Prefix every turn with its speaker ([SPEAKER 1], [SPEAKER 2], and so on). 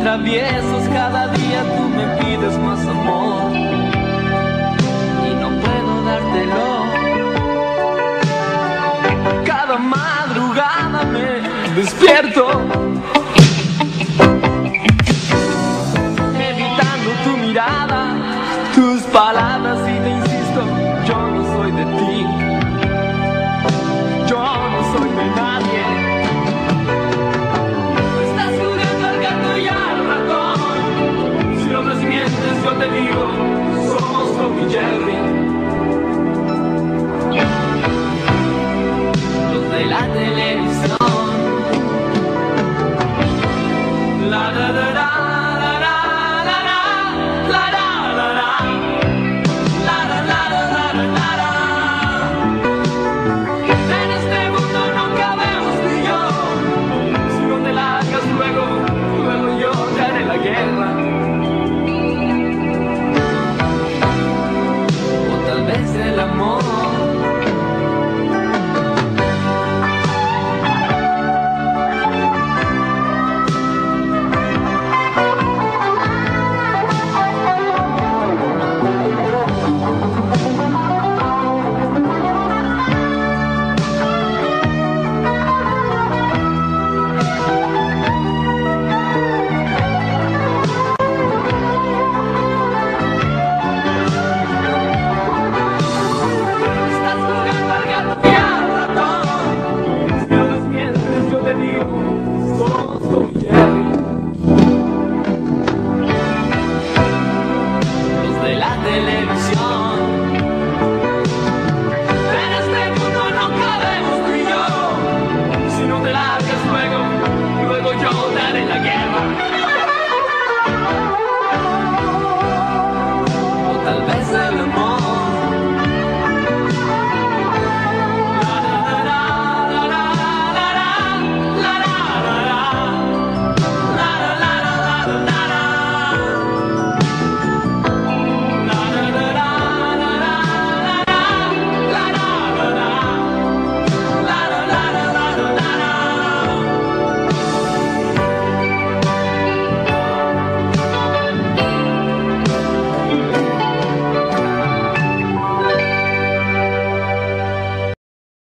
[SPEAKER 1] traviesos, cada día tú me pides más amor y no puedo dártelo. Cada madrugada me despierto yo te digo